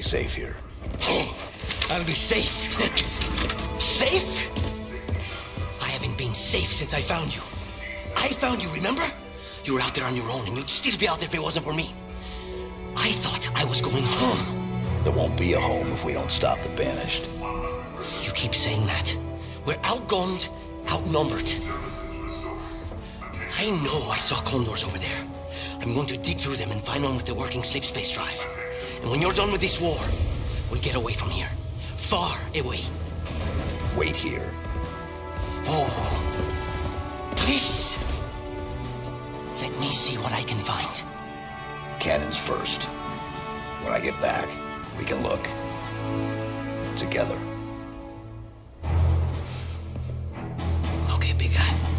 be safe here. Oh, I'll be safe. safe? I haven't been safe since I found you. I found you, remember? You were out there on your own, and you'd still be out there if it wasn't for me. I thought I was going home. There won't be a home if we don't stop the Banished. You keep saying that. We're outgunned, outnumbered. I know I saw condors over there. I'm going to dig through them and find one with the working slipspace drive. And when you're done with this war, we'll get away from here. Far away. Wait here. Oh, please. Let me see what I can find. Cannons first. When I get back, we can look. Together. Okay, big guy.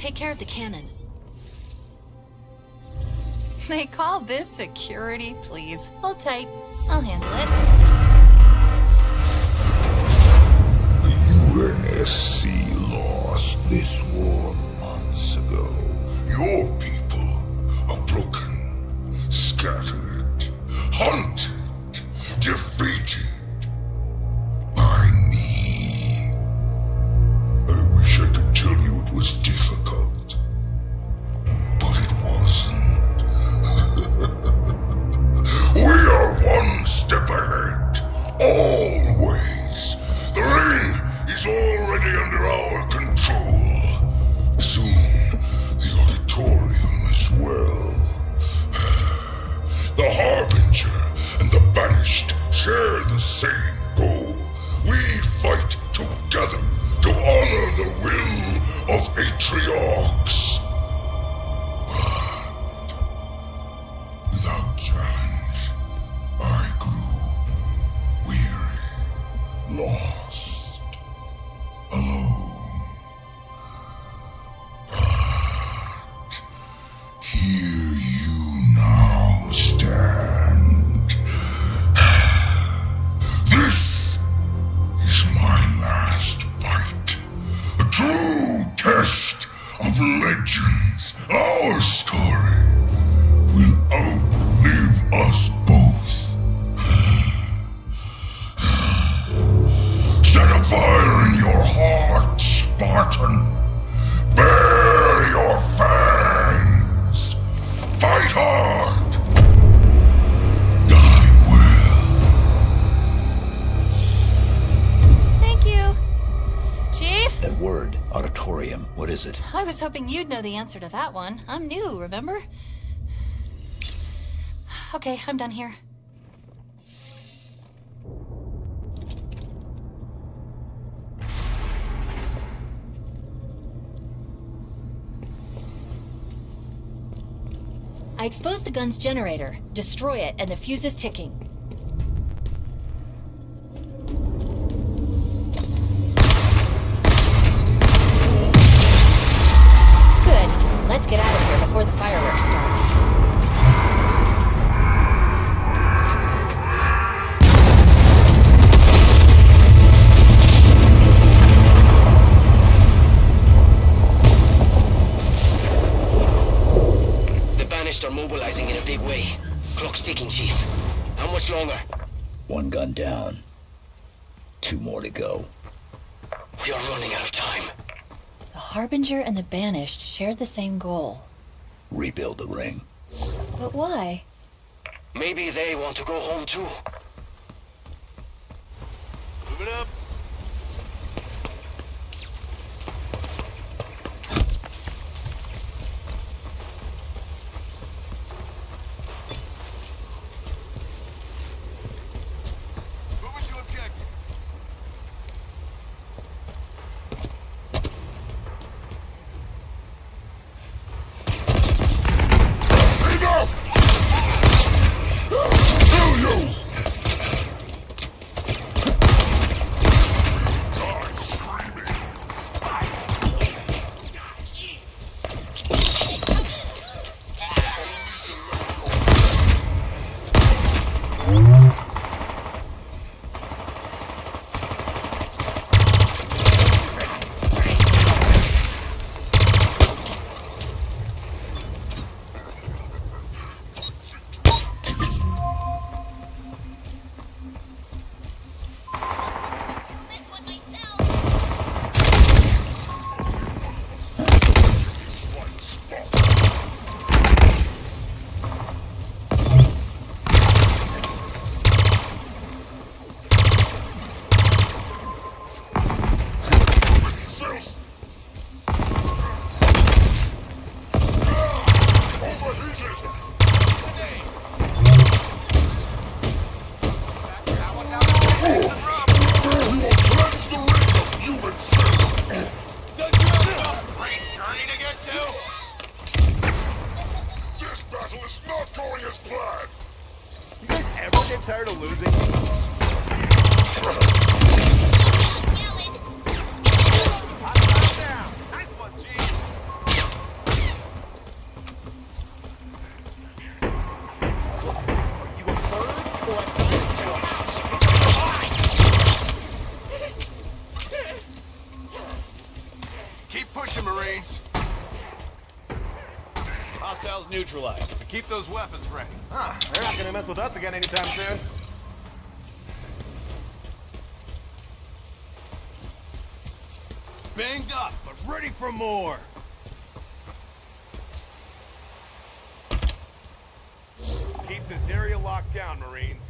Take care of the cannon. They call this security, please. Hold tight. I'll handle it. The UNSC lost this war. the answer to that one. I'm new, remember? Okay, I'm done here. I exposed the gun's generator. Destroy it, and the fuse is ticking. Harbinger and the Banished shared the same goal. Rebuild the ring. But why? Maybe they want to go home too. Move it up. Those weapons ready. Huh, they're not gonna mess with us again anytime soon. Banged up, but ready for more. Keep this area locked down, Marines.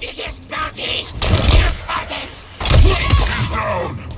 Biggest bounty! Biggest bounty! Down!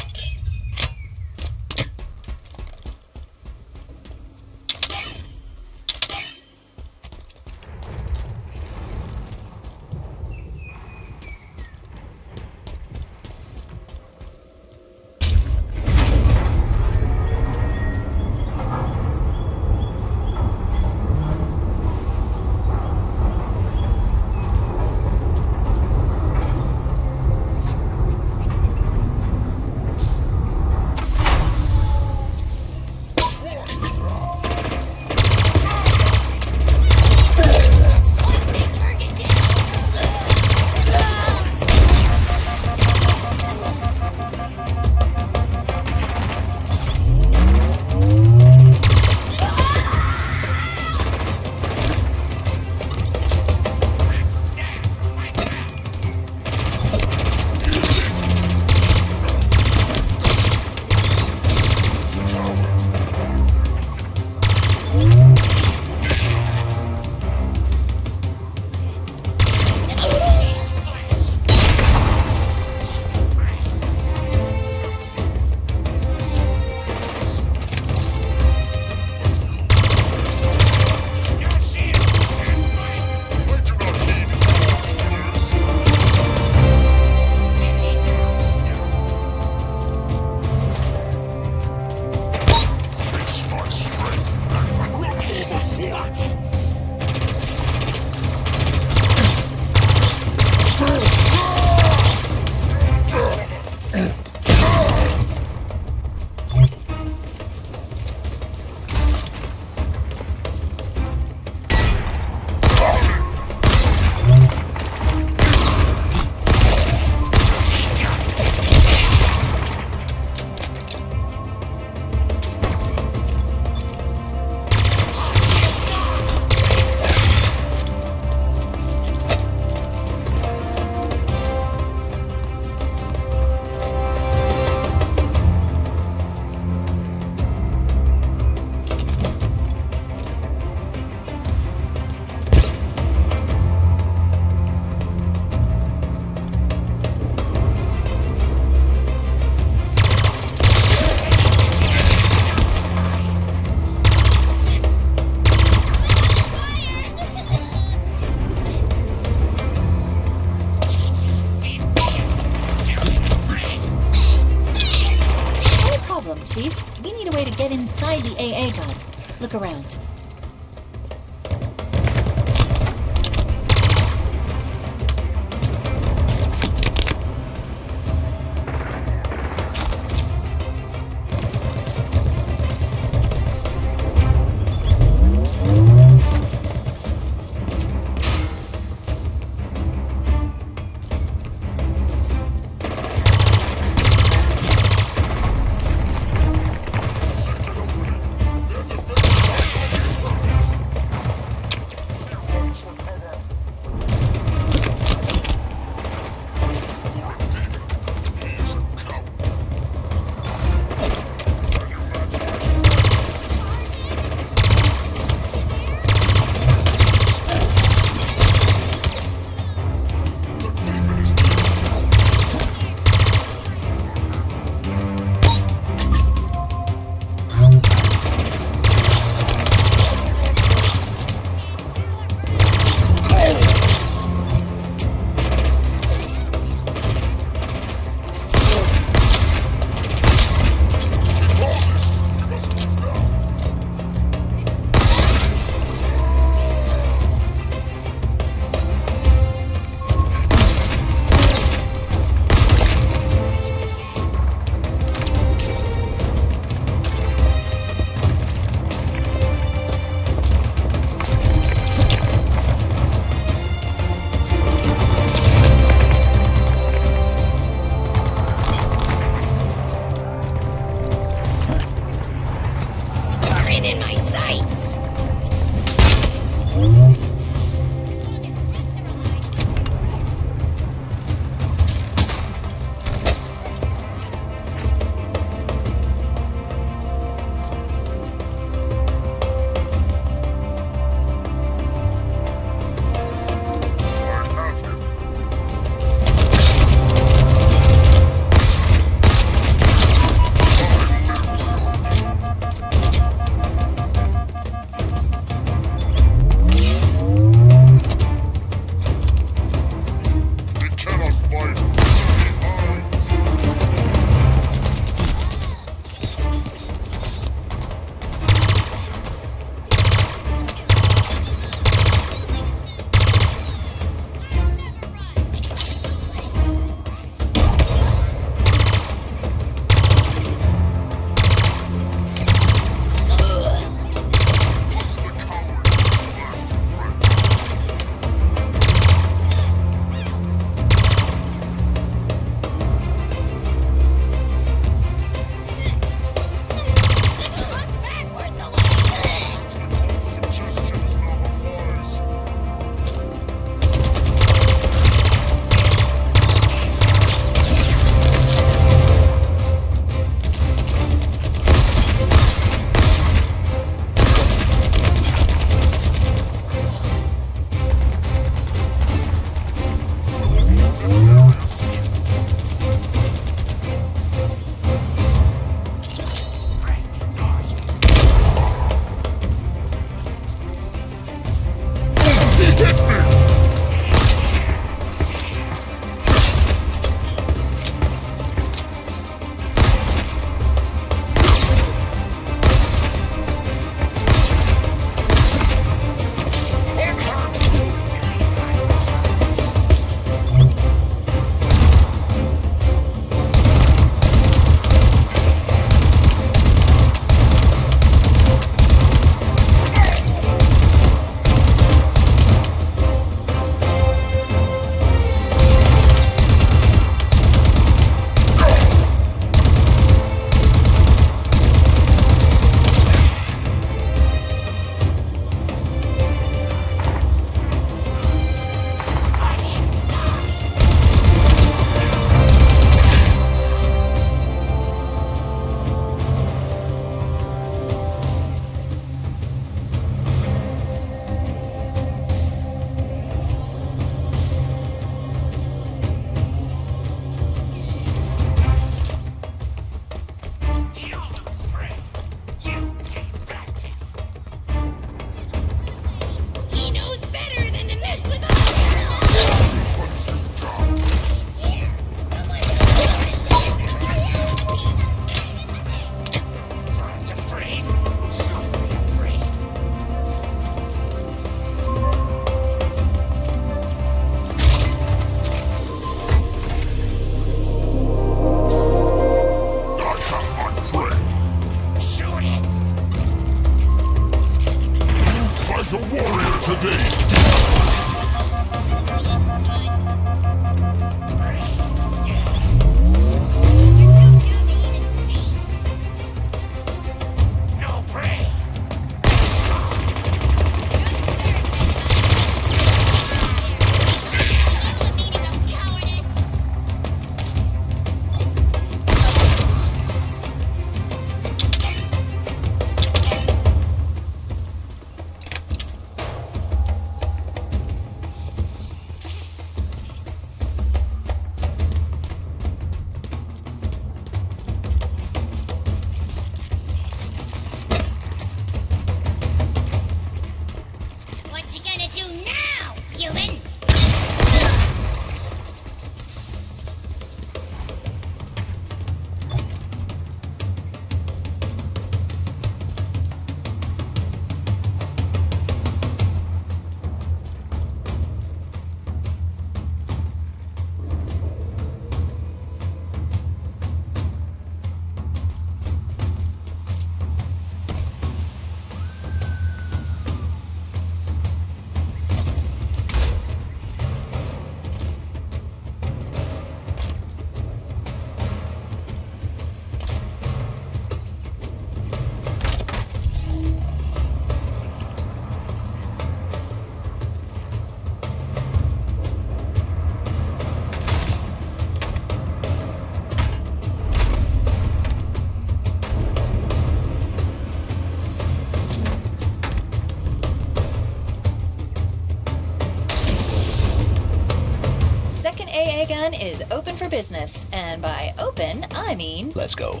Gun is open for business, and by open, I mean Let's go.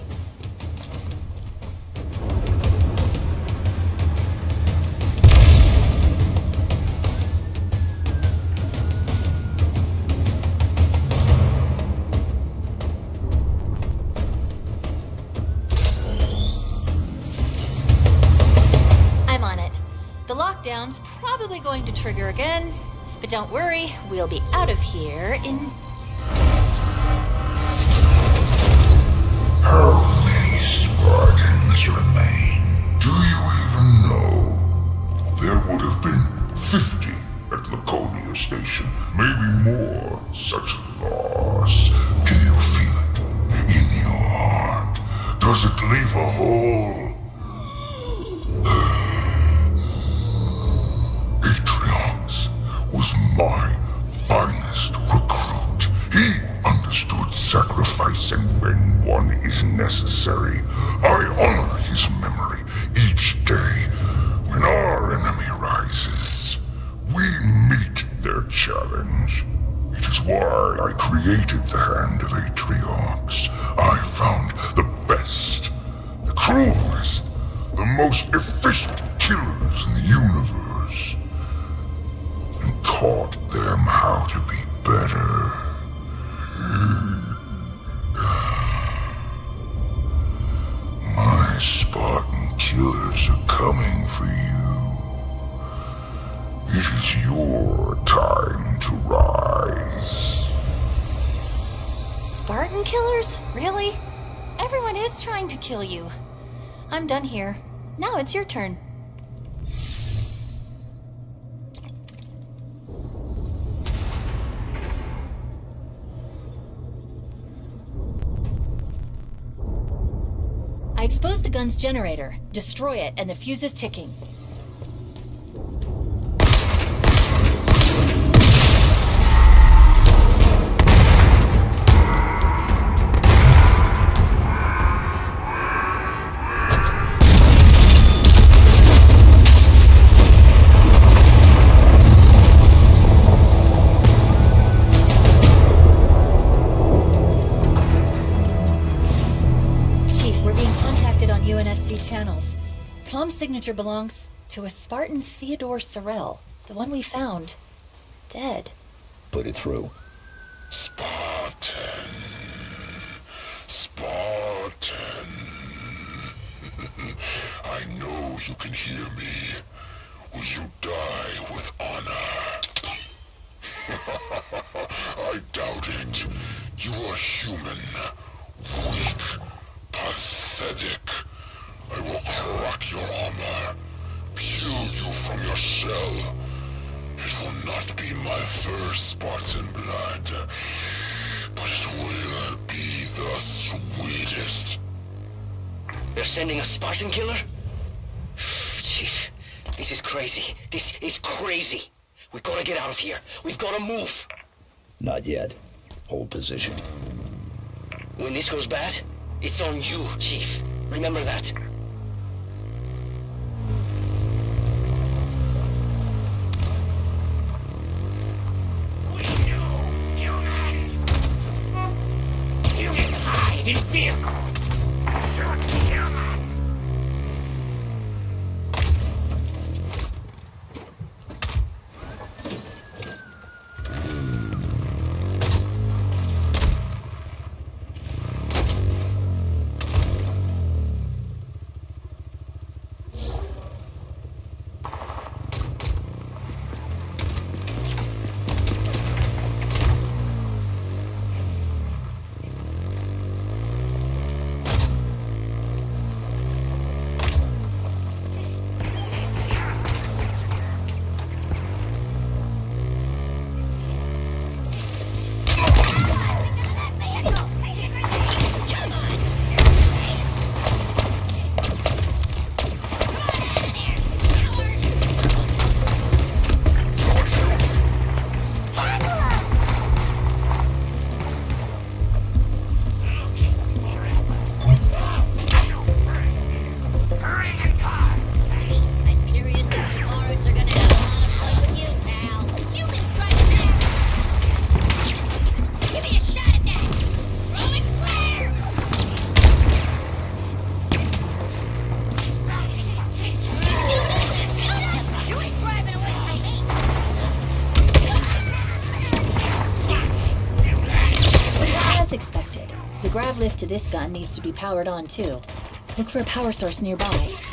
I'm on it. The lockdown's probably going to trigger again, but don't worry, we'll be out of here in. It's your turn. I exposed the gun's generator. Destroy it, and the fuse is ticking. Signature belongs to a Spartan Theodore Sorel, the one we found. Dead. Put it through. Spartan. Spartan. I know you can hear me. Will you die with honor? I doubt it. You are human. Weak. Pathetic. I will crack your armor. Peel you from your cell. It will not be my first Spartan blood, but it will be the sweetest. They're sending a Spartan killer? Chief, this is crazy. This is crazy. We gotta get out of here. We've gotta move. Not yet. Hold position. When this goes bad, it's on you, Chief. Remember that. Иди! Шаг! To this gun needs to be powered on too. Look for a power source nearby.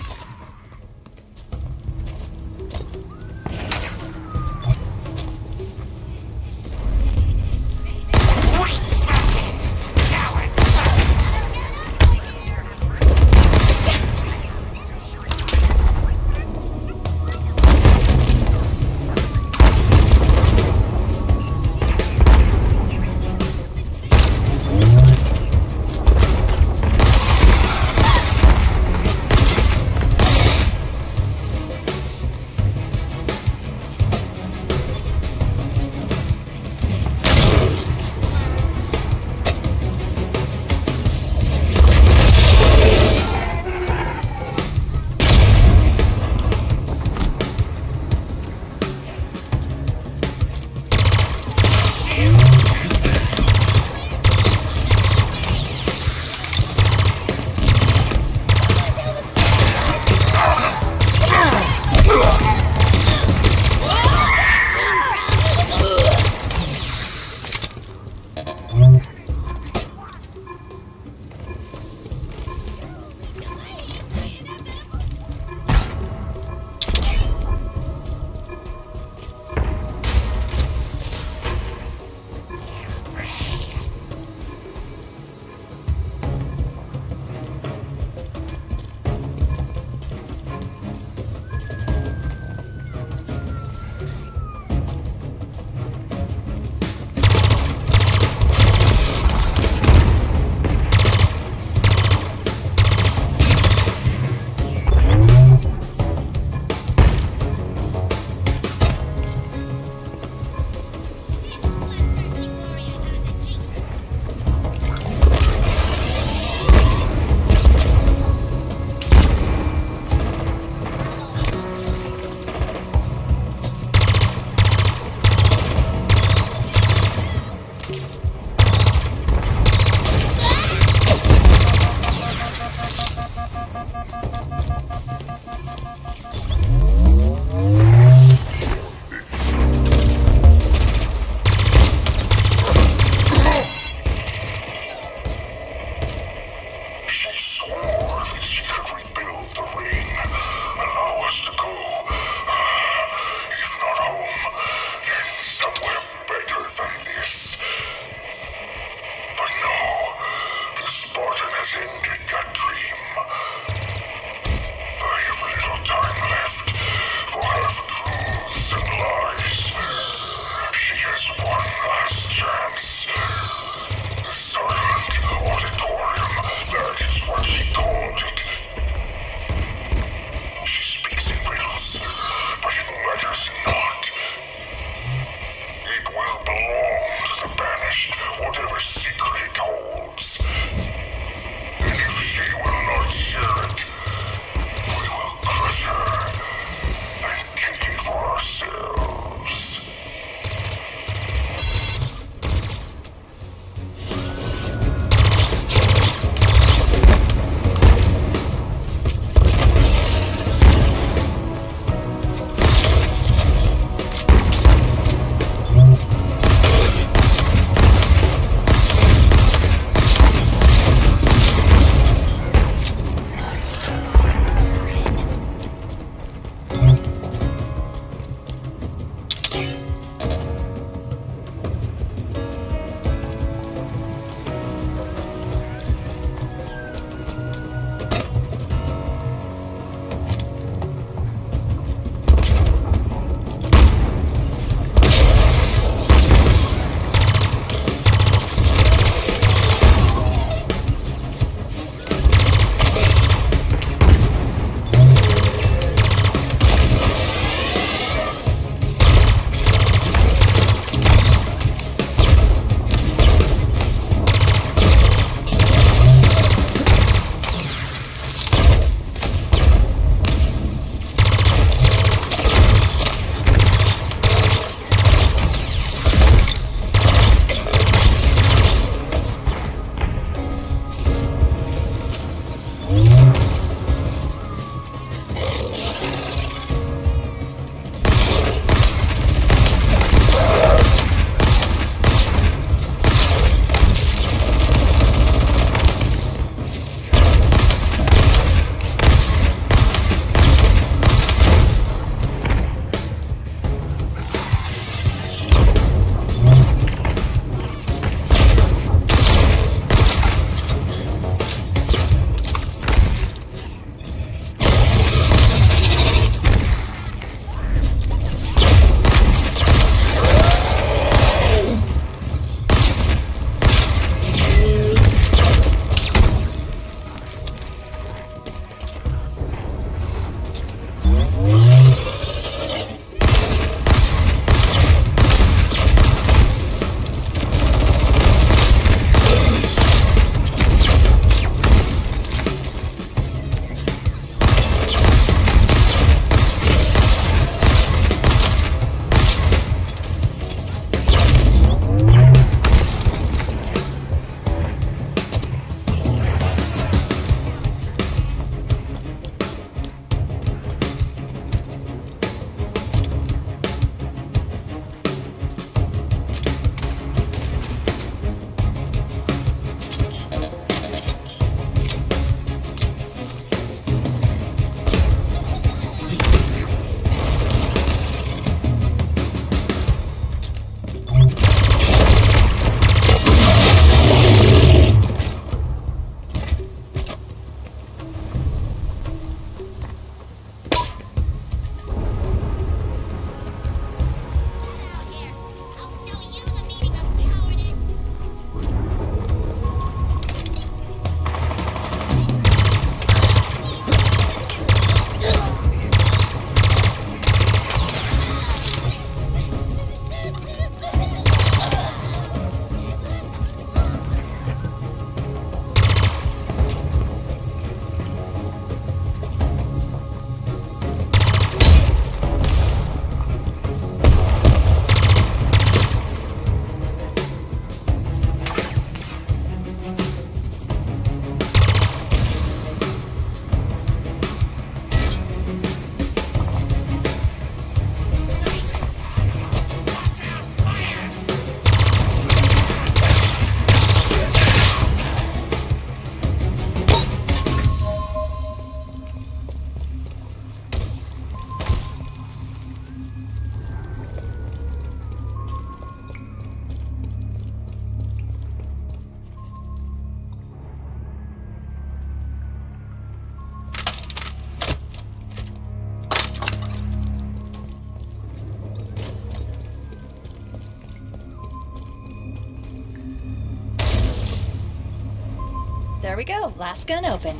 We go. Last gun open.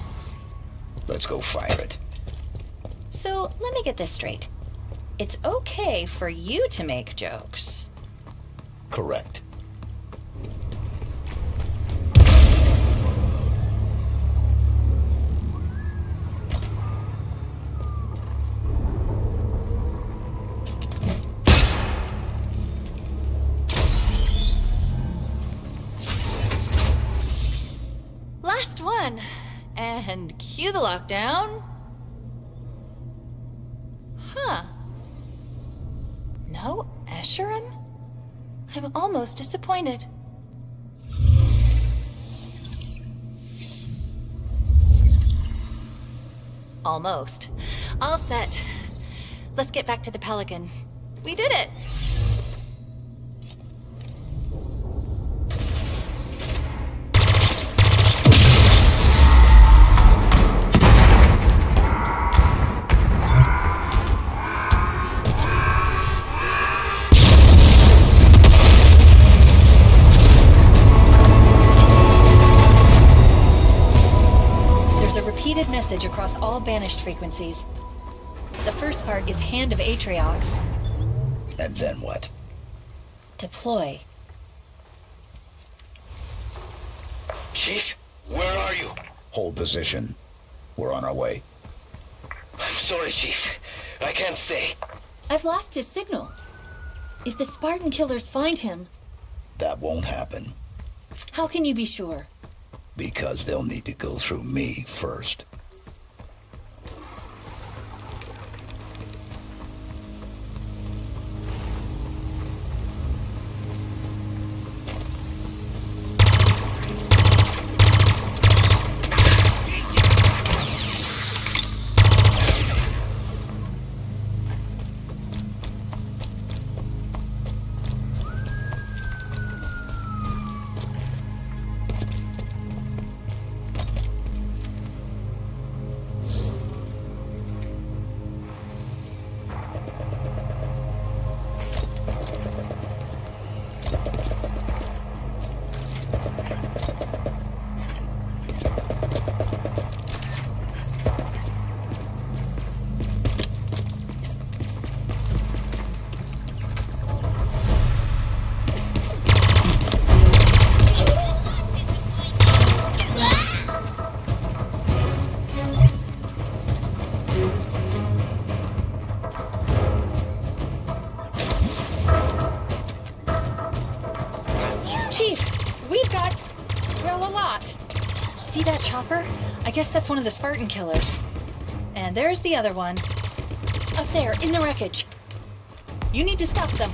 Let's go fire it. So let me get this straight. It's okay for you to make jokes. Correct. Almost disappointed. Almost. All set. Let's get back to the Pelican. We did it! Banished frequencies. The first part is Hand of Atriox. And then what? Deploy. Chief, where are you? Hold position. We're on our way. I'm sorry, Chief. I can't stay. I've lost his signal. If the Spartan killers find him, That won't happen. how can you be sure? Because they'll need to go through me first. Of the Spartan killers. And there's the other one. Up there, in the wreckage. You need to stop them.